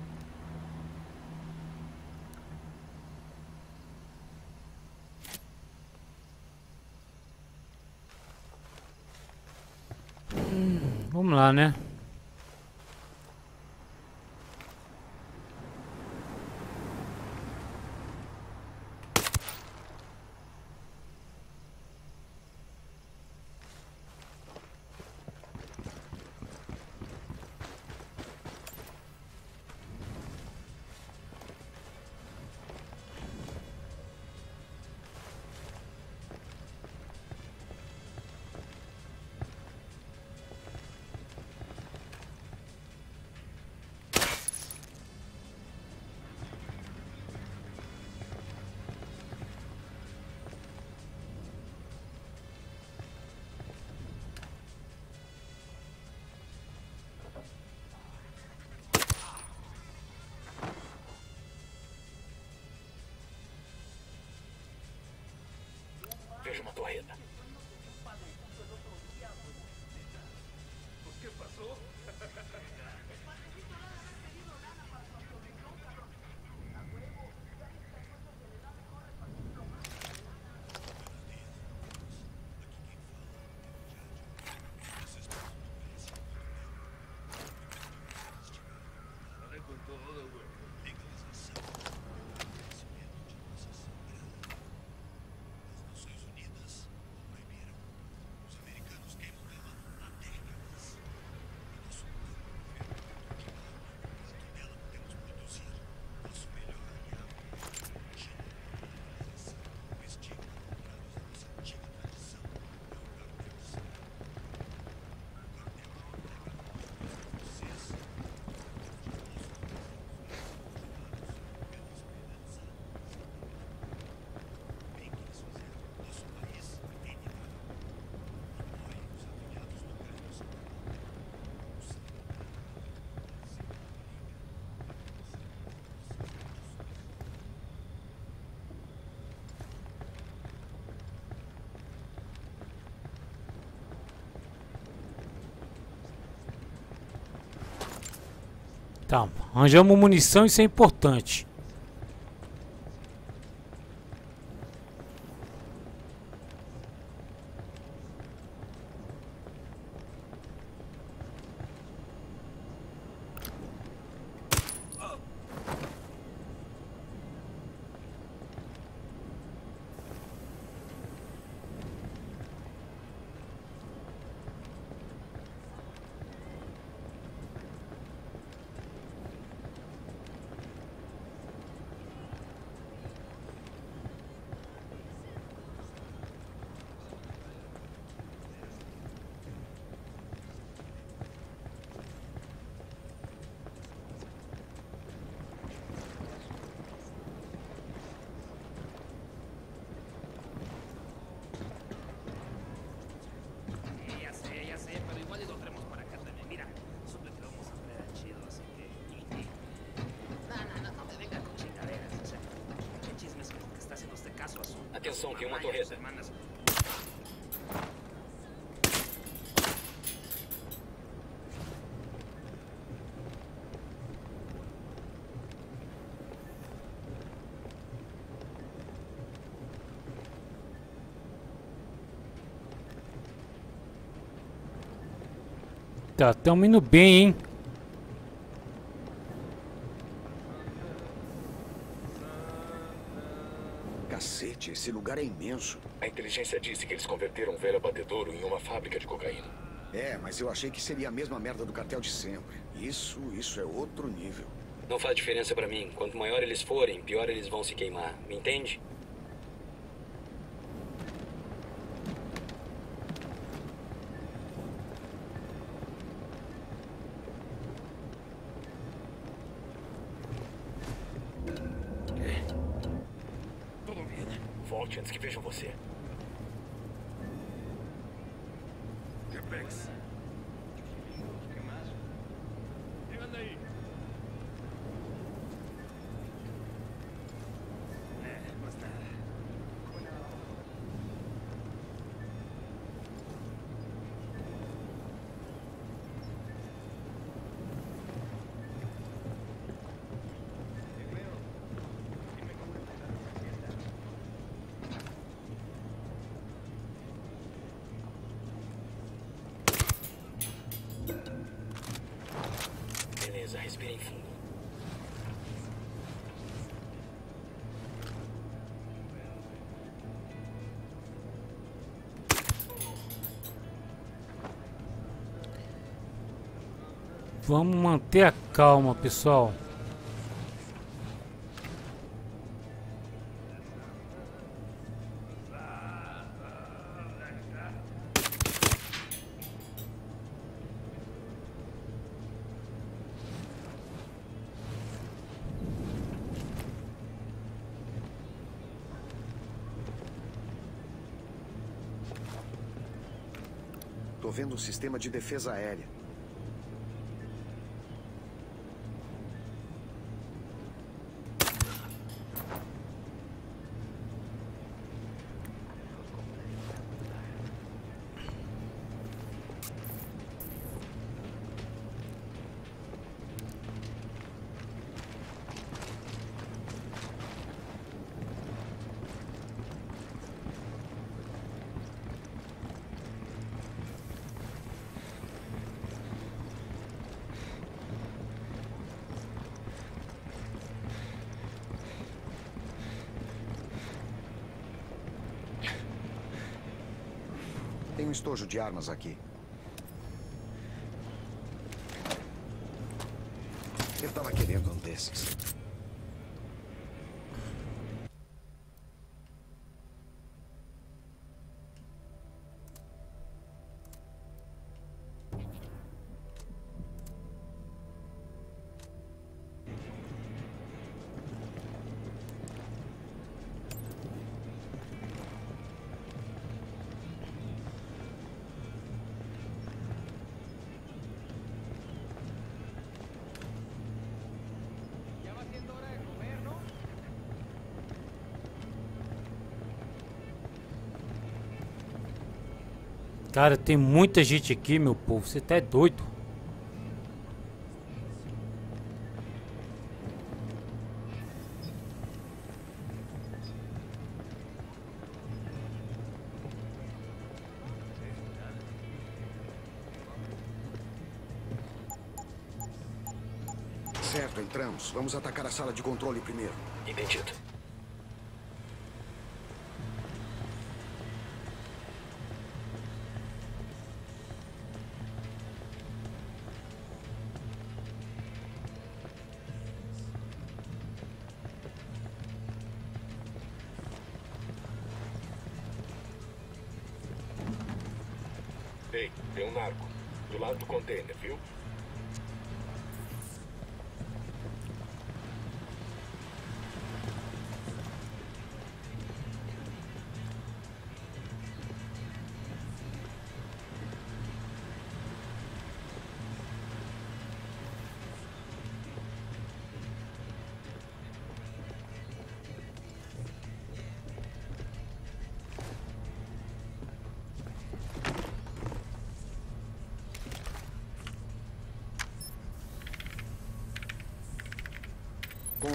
Tá, arranjamos munição, isso é importante. Ya sé, ya sé, pero igual y lo traemos para acá también. Mira, supe que vamos a pelear chido, así que... No, no, no, no me venga con chingaderas, o sea, ¿qué chismes que, que está haciendo este caso a su... Atenção, a su tem uma mamá y a sus torreta. hermanas? Tá, tamo indo bem, hein? Cacete, esse lugar é imenso. A inteligência disse que eles converteram um velho abatedouro em uma fábrica de cocaína. É, mas eu achei que seria a mesma merda do cartel de sempre. Isso, isso é outro nível. Não faz diferença pra mim. Quanto maior eles forem, pior eles vão se queimar. Me entende? Vamos manter a calma, pessoal. Tô vendo um sistema de defesa aérea. Estojo de armas aqui. Eu tava querendo um desses. Cara, tem muita gente aqui, meu povo. Você tá é doido. Certo, entramos. Vamos atacar a sala de controle primeiro. Entendido.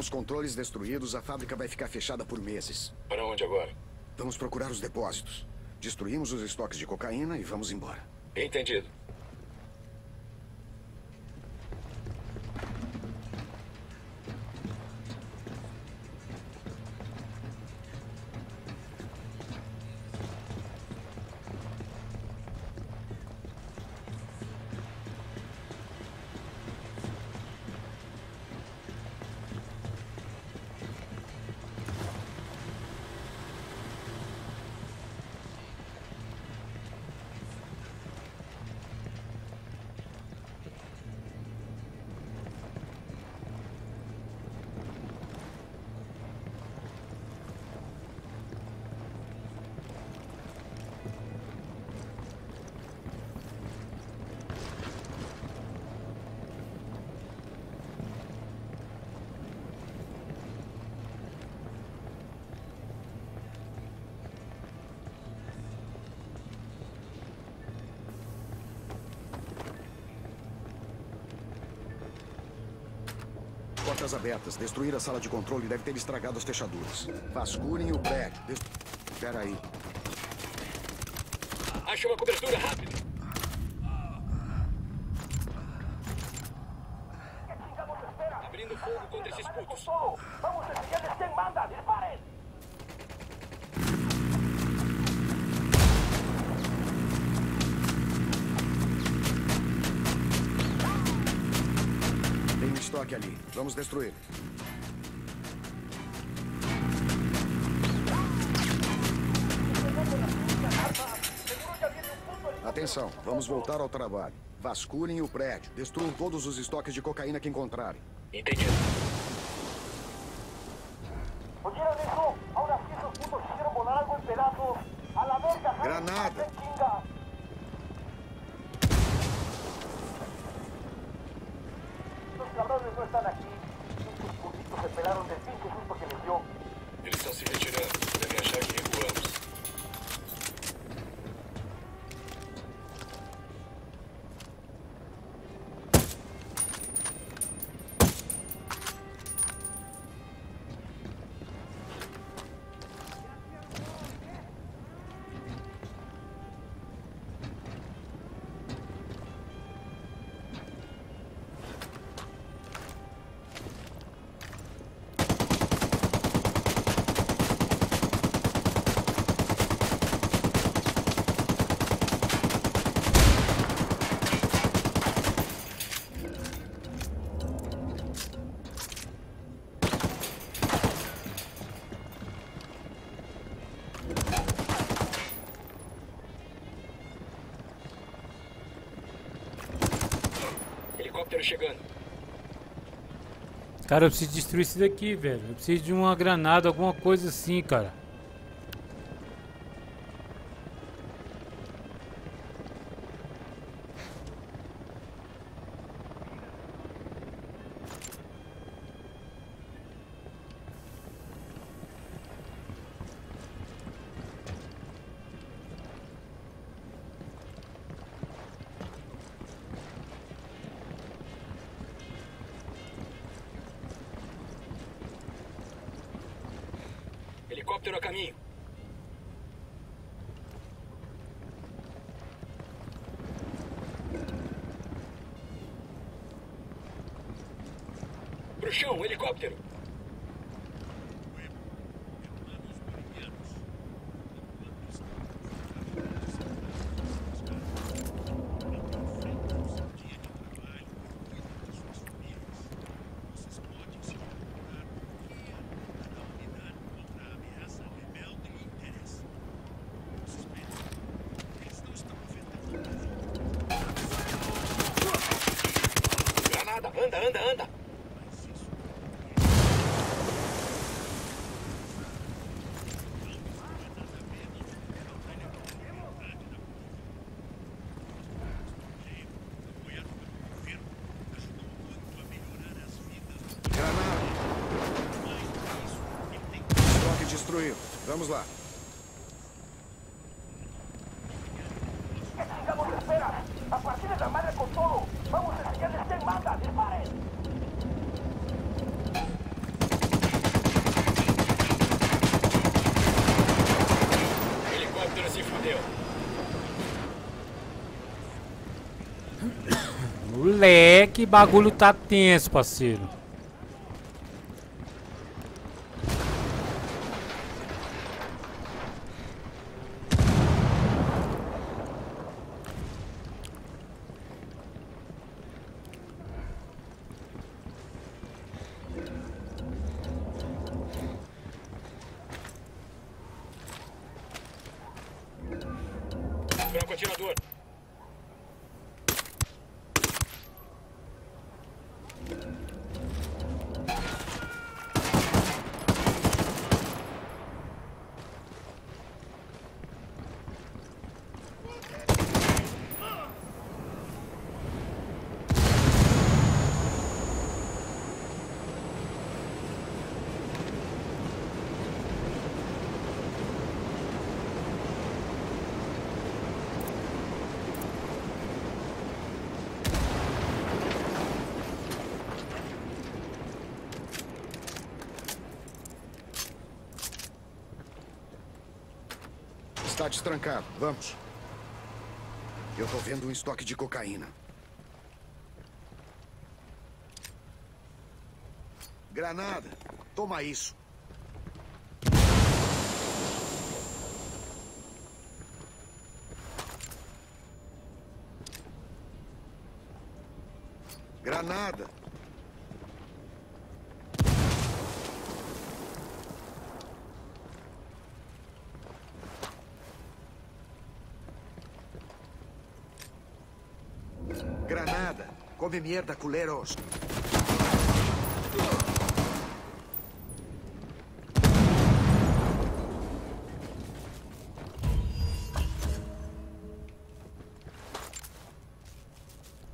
Os controles destruídos, a fábrica vai ficar fechada por meses. Para onde agora? Vamos procurar os depósitos. Destruímos os estoques de cocaína e vamos embora. Entendido. Portas abertas. Destruir a sala de controle deve ter estragado as fechaduras. Vasculhem o prédio. Des... Espera aí. Acha uma cobertura rápido. Vamos destruir. Atenção, vamos voltar ao trabalho. Vasculhem o prédio. Destruam todos os estoques de cocaína que encontrarem. Entendido. Chegando. Cara, eu preciso destruir isso daqui, velho. Eu preciso de uma granada, alguma coisa assim, cara. Helicóptero a caminho. Pro chão, helicóptero. Granada, anda, anda, anda. Estoque destruído. Vamos lá. ¿Qué chingados esperan? A partir de la madre con todo. Vamos a enseñarles quién manda. Disparen. Helicóptero se fudeu. Moleque, bagulho tá tenso, parceiro. Franco atirador. Está destrancado. Vamos. Eu tô vendo um estoque de cocaína. Granada. Toma isso. Granada. Granada. Come mierda, culeros.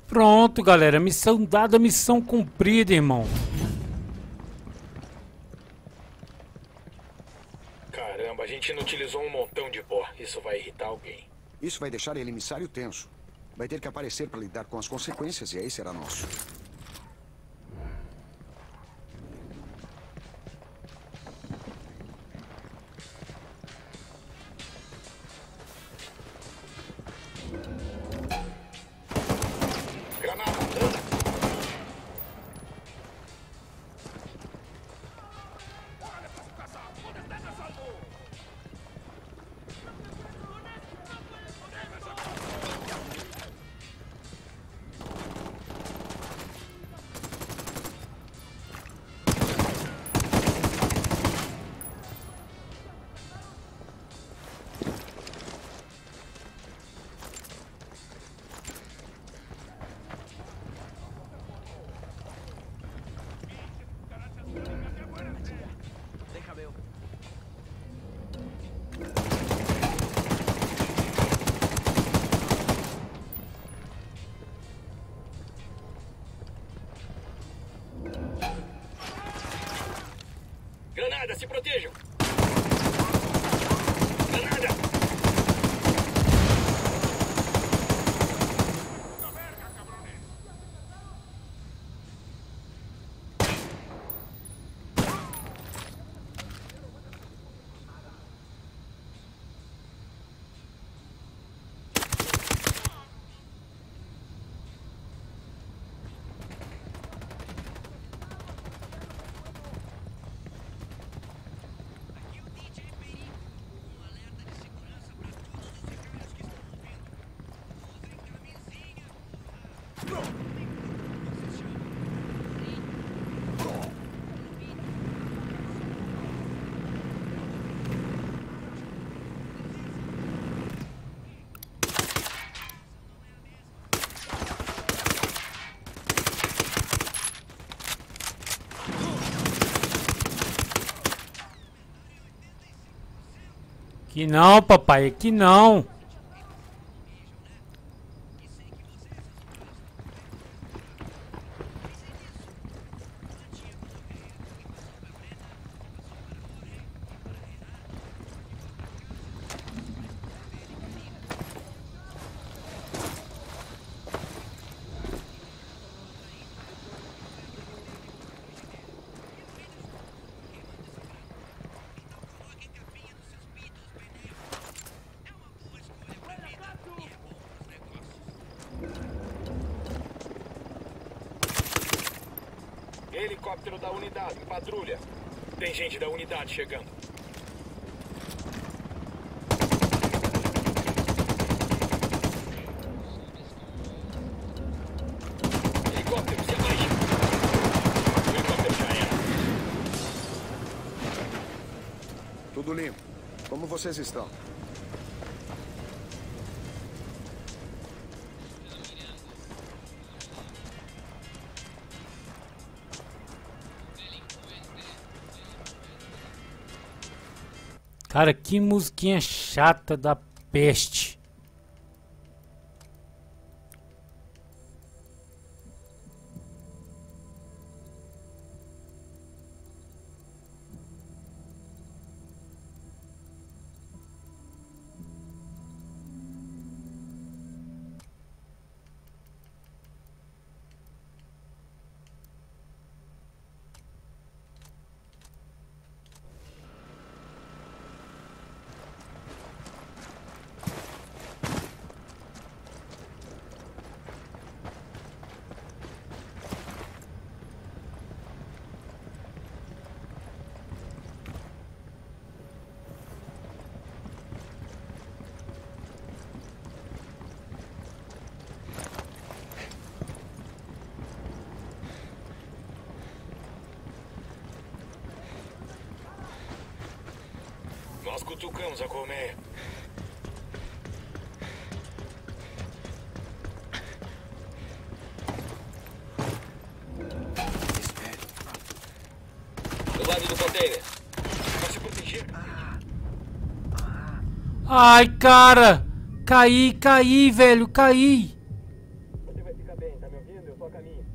Pronto, galera. Missão dada, missão cumprida, irmão. Caramba, a gente inutilizou um montão de pó. Isso vai irritar alguém. Isso vai deixar ele emissário tenso. Vai ter que aparecer para lidar com as consequências e aí será nosso. Que não, papai, que não. Helicóptero da unidade, em patrulha. Da unidade chegando. Helicóptero, se abaixa. O helicóptero já era. Tudo limpo. Como vocês estão? Cara, que musiquinha chata da peste. Cutucamos a colmeia. Do lado do container. Vai se proteger. Ai, cara! Caí, caí, velho, caí! Você vai ficar bem, tá me ouvindo? Eu tô a caminho.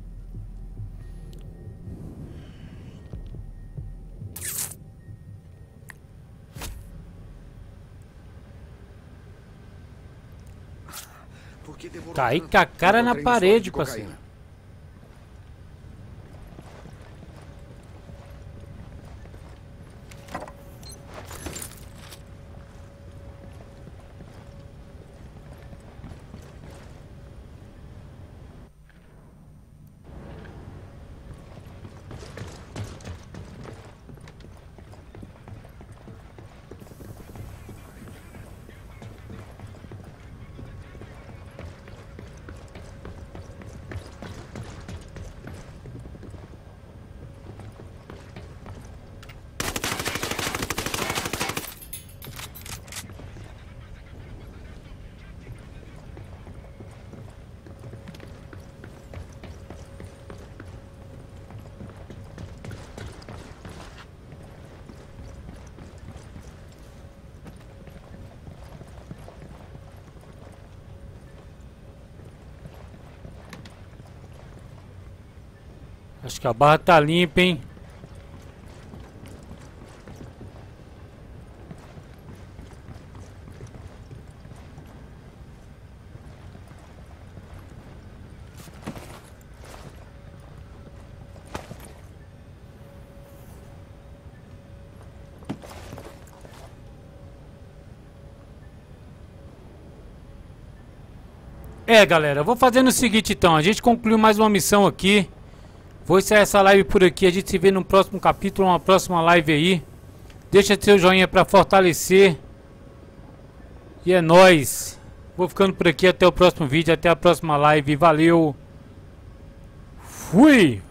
Por que demorou Caí tanto? com a cara na parede, parceiro. Acho que a barra tá limpa, hein? É, galera, vou fazendo o seguinte então, a gente concluiu mais uma missão aqui. Vou encerrar essa live por aqui, a gente se vê no próximo capítulo, uma próxima live aí. Deixa seu joinha pra fortalecer. E é nóis. Vou ficando por aqui, até o próximo vídeo, até a próxima live. Valeu. Fui!